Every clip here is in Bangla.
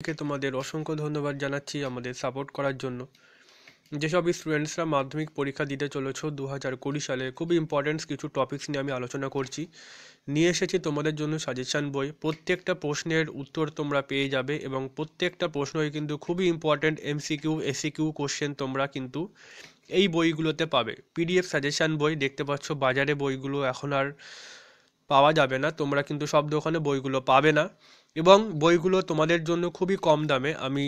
কে তোমাদের অসংখ্য ধন্যবাদ জানাচ্ছি আমাদের সাপোর্ট করার জন্য। যেসব স্টুডেন্টসরা মাধ্যমিক পরীক্ষা দিতে চলেছ দু হাজার কুড়ি সালে খুবই ইম্পর্ট্যান্ট কিছু টপিকস নিয়ে আমি আলোচনা করছি। নিয়ে এসেছি তোমাদের জন্য সাজেশান বই। প্রত্যেকটা প্রশ্নের উত্তর তোমরা পেয়ে যাবে এবং প্রত্যেকটা প্রশ্নই কিন্তু খুবই ইম্পর্ট্যান্ট এমসিকিউ এসিকিউ কোশ্চেন তোমরা কিন্তু এই বইগুলোতে পাবে। পিডিএফ সাজেশান বই দেখতে পাচ্ছ, বাজারে বইগুলো এখন আর পাওয়া যাবে না। তোমরা কিন্তু সব দোকানে বইগুলো পাবে না। এবং বইগুলো তোমাদের জন্য খুবই কম দামে। আমি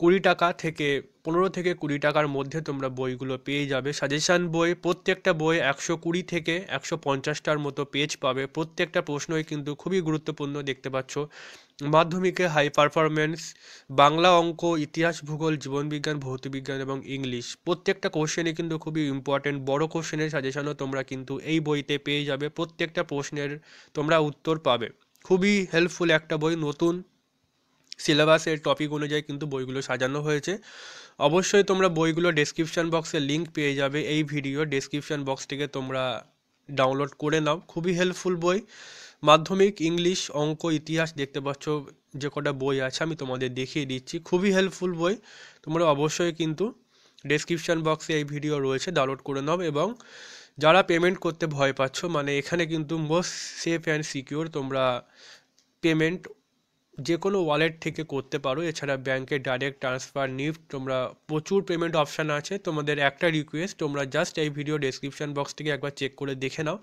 কুড়ি টাকা থেকে, পনেরো থেকে কুড়ি টাকার মধ্যে তোমরা বইগুলো পেয়ে যাবে। সাজেশান বই, প্রত্যেকটা বই একশো কুড়ি থেকে একশো পঞ্চাশটার মতো পেজ পাবে। প্রত্যেকটা প্রশ্নই কিন্তু খুবই গুরুত্বপূর্ণ দেখতে পাচ্ছ। মাধ্যমিকে হাই পারফরমেন্স বাংলা অঙ্ক, ইতিহাস, ভূগোল জীবনবিজ্ঞান ভৌতবিজ্ঞান এবং ইংলিশ। প্রত্যেকটা কোশ্চেনই কিন্তু খুবই ইম্পর্টেন্ট বড় কোশ্চেনের সাজেশানও তোমরা কিন্তু এই বইতে পেয়ে যাবে। প্রত্যেকটা প্রশ্নের তোমরা উত্তর পাবে। খুবই হেল্পফুল একটা বই, নতুন সিলেবাসের টপিক অনুযায়ী কিন্তু বইগুলো সাজানো হয়েছে। অবশ্যই তোমরা বইগুলো ডেসক্রিপশন বক্সে লিঙ্ক পেয়ে যাবে, এই ভিডিও ডেসক্রিপশন বক্স থেকে তোমরা ডাউনলোড করে নাও। খুবই হেল্পফুল বই। মাধ্যমিক, ইংলিশ, অঙ্ক, ইতিহাস দেখতে পাচ্ছ যে কটা বই আছে, আমি তোমাদের দেখিয়ে দিচ্ছি। খুবই হেল্পফুল বই। তোমরা অবশ্যই কিন্তু ডেসক্রিপশন বক্সে এই ভিডিও রয়েছে ডাউনলোড করে নাও এবং যারা পেমেন্ট করতে ভয় পাচ্ছ মানে এখানে কিন্তু মোস্ট সেফ অ্যান্ড সিকিওর তোমরা পেমেন্ট যে কোনো ওয়ালেট থেকে করতে পারো। এছাড়া ব্যাংকে ডাইরেক্ট ট্রান্সফার নিফট, তোমরা প্রচুর পেমেন্ট অপশান আছে। তোমাদের একটা রিকোয়েস্ট তোমরা জাস্ট এই ভিডিও ডেসক্রিপশন বক্স থেকে একবার চেক করে দেখে নাও।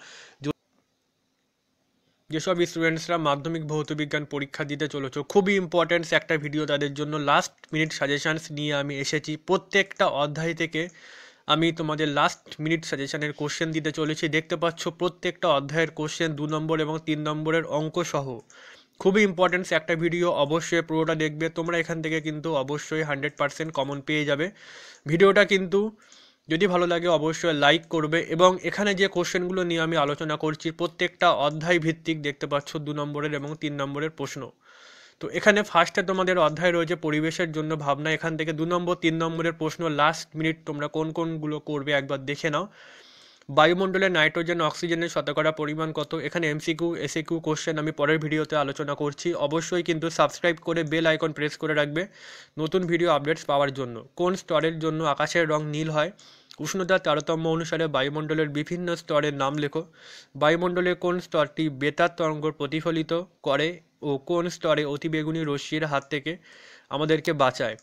যেসব স্টুডেন্টসরা মাধ্যমিক ভৌতবিজ্ঞান পরীক্ষা দিতে চলেছো, খুবই ইম্পর্ট্যান্ট একটা ভিডিও তাদের জন্য। লাস্ট মিনিট সাজেশানস নিয়ে আমি এসেছি। প্রত্যেকটা অধ্যায় থেকে আমি তোমাদের লাস্ট মিনিট সাজেশনের কোশ্চেন দিতে চলেছি। দেখতে পাচ্ছ প্রত্যেকটা অধ্যায়ের কোশ্চেন দু নম্বর এবং তিন নম্বরের অঙ্ক সহ। খুবই ইম্পর্টেন্ট একটা ভিডিও অবশ্যই পুরোটা দেখবে। তোমরা এখান থেকে কিন্তু অবশ্যই হান্ড্রেড পারসেন্ট কমন পেয়ে যাবে। ভিডিওটা কিন্তু যদি ভালো লাগে অবশ্যই লাইক করবে এবং এখানে যে কোশ্চেনগুলো নিয়ে আমি আলোচনা করছি, প্রত্যেকটা অধ্যায় ভিত্তিক দেখতে পাচ্ছ দু নম্বরের এবং তিন নম্বরের প্রশ্ন। তো এখানে ফার্স্টে তোমাদের অধ্যায় রয়েছে পরিবেশের জন্য ভাবনা। এখান থেকে দু নম্বর, তিন নম্বরের প্রশ্ন লাস্ট মিনিট তোমরা কোন কোনগুলো করবে একবার দেখে নাও। বায়ুমণ্ডলে নাইট্রোজেন, অক্সিজেনের শতকরা পরিমাণ কত? এখানে এমসিকিউ এসিকিউ কোশ্চেন আমি পরের ভিডিওতে আলোচনা করছি। অবশ্যই কিন্তু সাবস্ক্রাইব করে বেল আইকন প্রেস করে রাখবে নতুন ভিডিও আপডেটস পাওয়ার জন্য। কোন স্তরের জন্য আকাশের রং নীল হয়? উষ্ণতার তারতম্য অনুসারে বায়ুমণ্ডলের বিভিন্ন স্তরের নাম লেখো। বায়ুমণ্ডলের কোন স্তরটি বেতার তরঙ্গ প্রতিফলিত করে? ও কোন স্তরে অতিবেগুনি রশ্মির হাত থেকে আমাদেরকে বাঁচায়?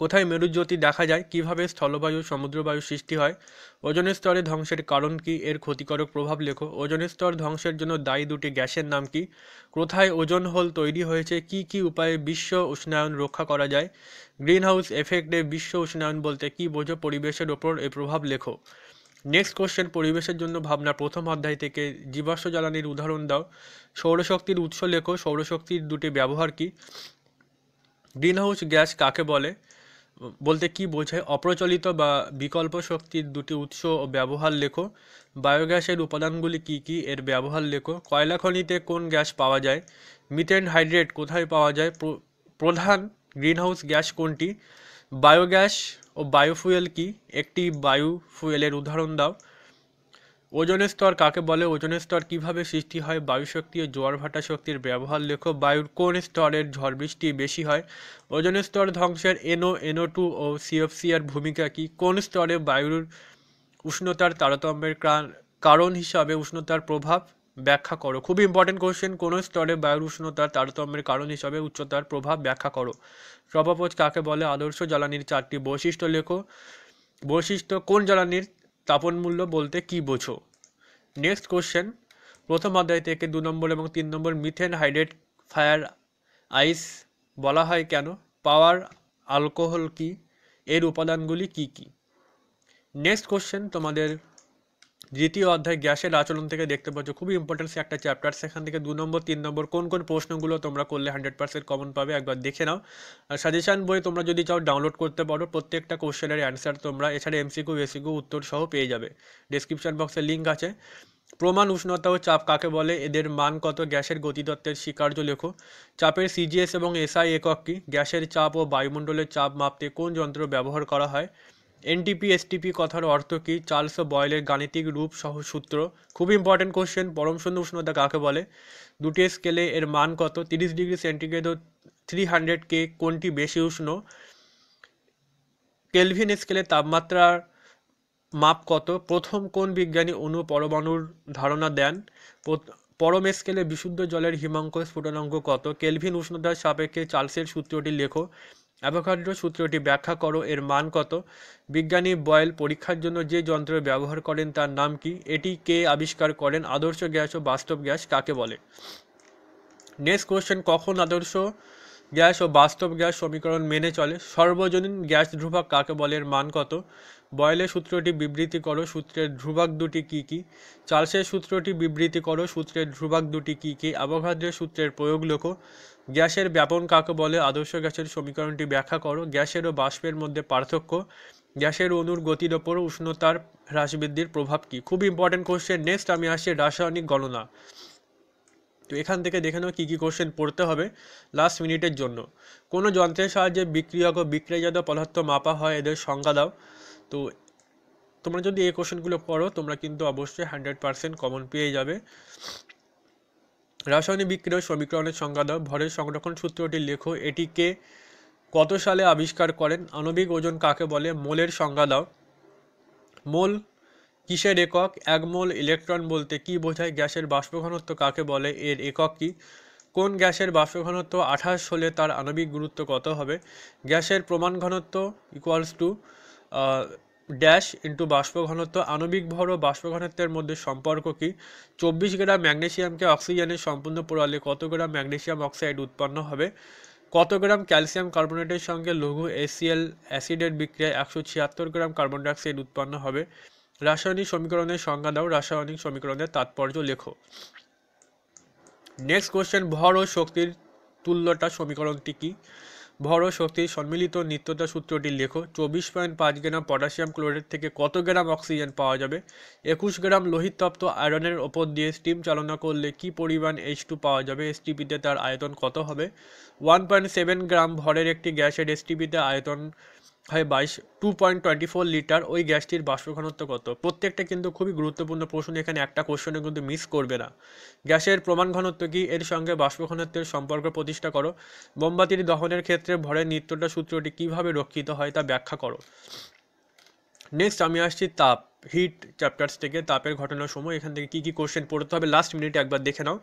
কোথায় মেরুজ্যোতি দেখা যায়? কীভাবে স্থলবায়ু, সমুদ্রবায়ু সৃষ্টি হয়? ওজনের স্তরে ধ্বংসের কারণ কি? এর ক্ষতিকারক প্রভাব লেখো। ওজনের স্তর ধ্বংসের জন্য দায়ী দুটি গ্যাসের নাম কি? কোথায় ওজন হোল তৈরি হয়েছে? কি কি উপায়ে বিশ্ব উষ্ণায়ন রক্ষা করা যায়? গ্রিনহাউস এফেক্টে বিশ্ব উষ্ণায়ন বলতে কি বোঝো? পরিবেশের ওপর এ প্রভাব লেখো। নেক্সট কোশ্চেন পরিবেশের জন্য ভাবনা, প্রথম অধ্যায় থেকে জীবাশ্ম জ্বালানির উদাহরণ দাও। সৌরশক্তির উৎস লেখো, সৌরশক্তির দুটি ব্যবহার কি? গ্রিনহাউস গ্যাস কাকে বলে? বলতে কি বোঝায়? অপ্রচলিত বা বিকল্প শক্তির দুটি উৎস ও ব্যবহার লেখো। বায়োগ্যাসের উপাদানগুলি কি কি? এর ব্যবহার লেখো। কয়লা খনিতে কোন গ্যাস পাওয়া যায়? মিথেন হাইড্রেট কোথায় পাওয়া যায়? প্রধান গ্রিনহাউস গ্যাস কোনটি? বায়োগ্যাস ও বায়োফুয়েল কি? একটি বায়ু ফুয়েলের উদাহরণ দাও। ওজনের স্তর কাকে বলে? ওজনের স্তর কীভাবে সৃষ্টি হয়? বায়ু শক্তি ও জোয়ার ভাটা শক্তির ব্যবহার লেখো। বায়ুর কোন স্তরের ঝড় বৃষ্টি বেশি হয়? ওজনের স্তর ধ্বংসের এনও এনও টু ও সিএফসি এর ভূমিকা কি? কোন স্তরে বায়ুর উষ্ণতার তারতম্যের কারণ হিসাবে উষ্ণতার প্রভাব ব্যাখ্যা করো। খুব ইম্পর্টেন্ট কোশ্চেন কোন স্তরে বায়ুর উষ্ণতার তারতম্যের কারণ হিসাবে উচ্চতার প্রভাব ব্যাখ্যা করো। প্রভাপোজ কাকে বলে? আদর্শ জ্বালানির চারটি বৈশিষ্ট্য লেখো। বৈশিষ্ট্য, কোন জ্বালানির তাপন মূল্য বলতে কি বোঝো? নেক্সট কোশ্চেন প্রথম অধ্যায় থেকে দু নম্বর এবং তিন নম্বর মিথেন হাইড্রেট ফায়ার আইস বলা হয় কেন? পাওয়ার অ্যালকোহল কি? এর উপাদানগুলি কি কি? নেক্সট কোশ্চেন তোমাদের দ্বিতীয় অধ্যায় গ্যাসের আচরণ থেকে দেখতে পাচ্ছ, খুবই ইম্পর্টেন্ট একটা চ্যাপ্টার সেখান থেকে দু নম্বর, তিন নম্বর, কোন কোন প্রশ্নগুলো তোমরা করলে হান্ড্রেড পার্সেন্ট কমন পাবে, একবার দেখে নাও। আর সাজেশান বই তোমরা যদি চাও ডাউনলোড করতে পারো, প্রত্যেকটা কোশ্চেনের অ্যান্সার তোমরা, এছাড়া এমসিকিউ এসিকিউ উত্তর সহ পেয়ে যাবে। ডিসক্রিপশন বক্সে লিঙ্ক আছে। প্রমাণ, উষ্ণতা ও চাপ কাকে বলে? এদের মান কত? গ্যাসের গতিতত্ত্বের স্বীকার্য লেখো। চাপের সিজিএস এবং এসআই একক কি? গ্যাসের চাপ ও বায়ুমণ্ডলের চাপ মাপতে কোন যন্ত্র ব্যবহার করা হয়? এনটিপি এসটিপি কথার অর্থ কী? চার্লস বয়েলের গাণিতিক রূপ সহ সূত্র। খুব ইম্পর্টেন্ট কোশ্চেন পরম শূন্য উষ্ণতা কাকে বলে? দুটি স্কেলে এর মান কত? তিরিশ ডিগ্রি সেন্টিগ্রেড ও থ্রি হান্ড্রেড কে কোনটি বেশি উষ্ণ? কেলভিন স্কেলে তাপমাত্রার মাপ কত? প্রথম কোন বিজ্ঞানী অণু পরমাণুর ধারণা দেন? পরম স্কেলে বিশুদ্ধ জলের হিমাঙ্ক স্ফুটনাঙ্ক কত? কেলভিন উষ্ণতার সাপেক্ষে চার্লসের সূত্রটি লেখো। অ্যাভোকাড্রো সূত্রটি ব্যাখ্যা করো, এর মান কত? বিজ্ঞানী বয়েল পরীক্ষার জন্য যে যন্ত্র ব্যবহার করেন তার নাম কি? এটি কে আবিষ্কার করেন? আদর্শ গ্যাস ও বাস্তব গ্যাস কাকে বলে? নেক্সট কোশ্চেন কখন আদর্শ গ্যাস ও বাস্তব গ্যাস সমীকরণ মেনে চলে? সর্বজনীন গ্যাস ধ্রুবক কাকে বলে? এর মান কত? বয়েলের সূত্রটি বিবৃতি করো, সূত্রের ধ্রুবক দুটি কী কী? চার্লসের সূত্রটি বিবৃতি করো, সূত্রের ধ্রুবক দুটি কী কী? অ্যাভোগাড্রোর সূত্রের প্রয়োগ লেখো। গ্যাসের ব্যাপন কাকে বলে? আদর্শ গ্যাসের সমীকরণটি ব্যাখ্যা করো। গ্যাসের ও বাষ্পের মধ্যে পার্থক্য। গ্যাসের অণুর গতির ওপর উষ্ণতার হ্রাস বৃদ্ধির প্রভাব কী? খুব ইম্পর্টেন্ট কোশ্চেন নেক্সট আমি আসছি রাসায়নিক গণনা। তো এখান থেকে দেখে নাও কী কী কোশ্চেন পড়তে হবে লাস্ট মিনিটের জন্য। কোনো যন্ত্রের সাহায্যে বিক্রিয়ক ও বিক্রিয়াজাত পদার্থ মাপা হয়, এদের সংজ্ঞা দাও। তো তোমরা যদি এই কোশ্চেনগুলো পড়ো, তোমরা কিন্তু অবশ্যই হান্ড্রেড পার্সেন্ট কমন পেয়ে যাবে। রাসায়নিক বিক্রিয়ার সমীকরণের সংজ্ঞা দাও। ভরের সংরক্ষণ সূত্রটি লেখো। এটিকে কত সালে আবিষ্কার করেন? আণবিক ওজন কাকে বলে? মোলের সংজ্ঞা দাও। মোল কিসের একক? এক মোল ইলেকট্রন বলতে কি বোঝায়? গ্যাসের বাষ্প ঘনত্ব কাকে বলে? এর একক কি? কোন গ্যাসের বাষ্প ঘনত্ব আঠাশ হলে তার আণবিক গুরুত্ব কত হবে? গ্যাসের প্রমাণ ঘনত্ব ইকুয়ালস টু ড্যাশ ইন্টু বাষ্প ঘনত্ব আণবিক ভর ও বাষ্প ঘনত্বের মধ্যে সম্পর্ক কি? চব্বিশ গ্রাম ম্যাগনেশিয়ামকে অক্সিজেনের সম্পূর্ণ পোড়ালে কত গ্রাম ম্যাগনেশিয়াম অক্সাইড উৎপন্ন হবে? কত গ্রাম ক্যালসিয়াম কার্বনেটের সঙ্গে লঘু এসিএল অ্যাসিডের বিক্রিয়ায় একশো ছিয়াত্তর গ্রাম কার্বন ডাইঅক্সাইড উৎপন্ন হবে? রাসায়নিক সমীকরণের সংজ্ঞা দাও, রাসায়নিক সমীকরণের তাৎপর্য লেখো। নেক্সট কোশ্চেন ভর ও শক্তির তুল্যটা সমীকরণটি কী? ভর শক্তির সম্মিলিত নিত্যতা সূত্রটি লেখো, চব্বিশ পয়েন্ট পাঁচ গ্রাম পটাশিয়াম ক্লোরেট থেকে কত গ্রাম অক্সিজেন পাওয়া যাবে? একুশ গ্রাম লোহিতপ্ত আয়রনের ওপর দিয়ে স্টিম চালনা করলে কি পরিমাণ এইচ টু পাওয়া যাবে? এসটিপিতে তার আয়তন কত হবে? ওয়ান পয়েন্ট সেভেন গ্রাম ভরের একটি গ্যাসের এসটিপিতে আয়তন হয় বাইশ two point twenty four litre ওই গ্যাসটির বাষ্প ঘনত্ব কত? প্রত্যেকটা কিন্তু খুবই গুরুত্বপূর্ণ প্রশ্ন, এখানে একটা কোশ্চেনে কিন্তু মিস করবে না। গ্যাসের প্রমাণ ঘনত্ব কি? এর সঙ্গে বাষ্প ঘনত্বের সম্পর্ক প্রতিষ্ঠা করো। মোমবাতির দহনের ক্ষেত্রে ভরের নিত্যটা সূত্রটি কীভাবে রক্ষিত হয় তা ব্যাখ্যা করো। নেক্সট আমি আসছি তাপ হিট চ্যাপ্টার্স থেকে, তাপের ঘটনার সময়, এখান থেকে কী কী কোশ্চেন পড়তে হবে লাস্ট মিনিটে একবার দেখে নাও।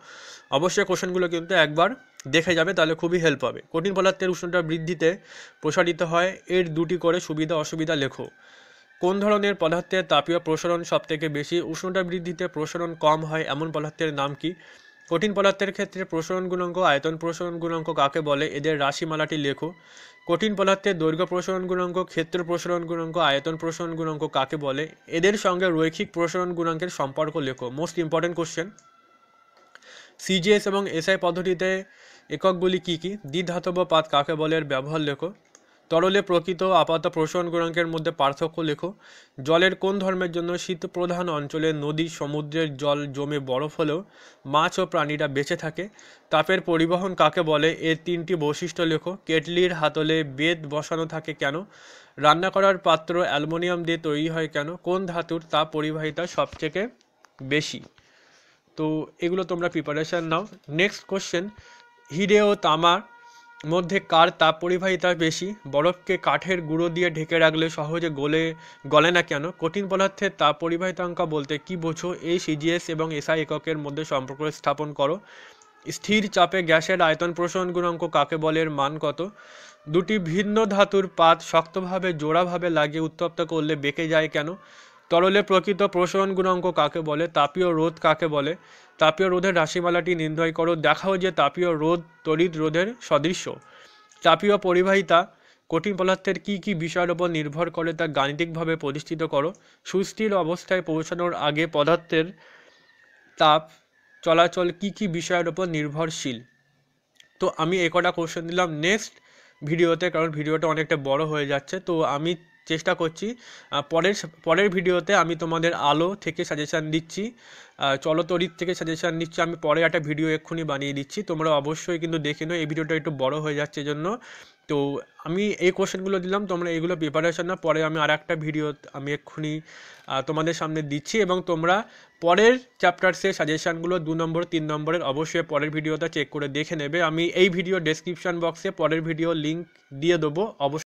অবশ্যই কোশ্চেনগুলো কিন্তু একবার দেখে যাবে, তাহলে খুবই হেল্প হবে। কঠিন পদার্থের উষ্ণতা বৃদ্ধিতে প্রসারিত হয়, এর দুটি করে সুবিধা, অসুবিধা লেখো। কোন ধরনের পদার্থের তাপীয় প্রসারণ সবথেকে বেশি? উষ্ণতা বৃদ্ধিতে প্রসারণ কম হয়, এমন পদার্থের নাম কি? কঠিন পদার্থের ক্ষেত্রে প্রসারণ গুণাঙ্ক, আয়তন প্রসারণ গুণাঙ্ক কাকে বলে? এদের রাশিমালাটি লেখো। কঠিন পদার্থের দৈর্ঘ্য প্রসারণ গুণাঙ্ক, ক্ষেত্র প্রসারণ গুণাঙ্ক, আয়তন প্রসারণ গুণাঙ্ক কাকে বলে? এদের সঙ্গে রৈখিক প্রসারণ গুণাঙ্কের সম্পর্ক লেখো। মোস্ট ইম্পর্টেন্ট কোশ্চেন সিজিএস এবং এসআই পদ্ধতিতে এককগুলি কী কী? দ্বিধাতব পাত কাকে বলে? এর ব্যবহার লেখো। তরলে প্রকৃত আপাত প্রসারণ গুণাঙ্কের মধ্যে পার্থক্য লেখো। জলের কোন ধর্মের জন্য শীতপ্রধান অঞ্চলে নদী, সমুদ্রের জল জমে বরফ হলেও মাছ ও প্রাণীরা বেঁচে থাকে? তাপের পরিবহন কাকে বলে? এর তিনটি বৈশিষ্ট্য লেখো। কেটলির হাতলে বেদ বসানো থাকে কেন? রান্না করার পাত্র অ্যালুমিনিয়াম দিয়ে তৈরি হয় কেন? কোন ধাতুর তাপ পরিবাহিতা সবথেকে বেশি? তো এগুলো তোমরা প্রিপারেশান নাও। নেক্সট কোশ্চেন হিরে ও তামার মধ্যে কার তাপ পরিবাহিতা বেশি? বরফকে কাঠের গুঁড়ো দিয়ে ঢেকে রাখলে সহজে গলে গলে না কেন? কঠিন পদার্থের তাপ পরিবাহিতাঙ্ক বলতে কি বোঝো? এই সিজিএস এবং এসআই এককের মধ্যে সম্পর্ক স্থাপন করো। স্থির চাপে গ্যাসের আয়তন প্রসারণ গুণাঙ্ক কাকে বলে? এর মান কত? দুটি ভিন্ন ধাতুর পাত শক্তভাবে, জোড়াভাবে লাগিয়ে উত্তপ্ত করলে বেঁকে যায় কেন? তরলে প্রকৃত প্রসারণ গুণাঙ্ক কাকে বলে? তাপীয় রোধ কাকে বলে? তাপীয় রোধের রাশিমালাটি নির্ণয় করো। দেখাও যে তাপীয় রোধ তড়িৎ রোধের সদৃশ্য। তাপীয় পরিবাহিতা কঠিন পদার্থের কী কী বিষয়ের উপর নির্ভর করে তা গাণিতিকভাবে প্রতিষ্ঠিত করো। সুস্থির অবস্থায় পৌঁছানোর আগে পদার্থের তাপ চলাচল কী কী বিষয়ের উপর নির্ভরশীল? তো আমি এ কটা কোশ্চেন দিলাম নেক্সট ভিডিওতে কারণ ভিডিওটা অনেকটা বড় হয়ে যাচ্ছে। তো আমি চেষ্টা করছি। পরের পরের ভিডিওতে আমি তোমাদের আলো থেকে সাজেশান দিচ্ছি। চলতরিত থেকে সাজেশান নিচ্ছি। আমি পরে একটা ভিডিও এক্ষুনি বানিয়ে দিচ্ছি। তোমরা অবশ্যই কিন্তু দেখে নাও। এই ভিডিওটা একটু বড় হয়ে যাচ্ছে জন্য। তো আমি এই কোশ্চেনগুলো দিলাম। তোমরা এগুলো প্রিপারেশন না পরে আমি আর একটা ভিডিও আমি এক্ষুনি তোমাদের সামনে দিচ্ছি এবং তোমরা পরের চ্যাপ্টার্সের সাজেশানগুলো দু নম্বর, তিন নম্বরের অবশ্যই পরের ভিডিওটা চেক করে দেখে নেবে। আমি এই ভিডিও ডেসক্রিপশন বক্সে পরের ভিডিও লিঙ্ক দিয়ে দেবো। অবশ্যই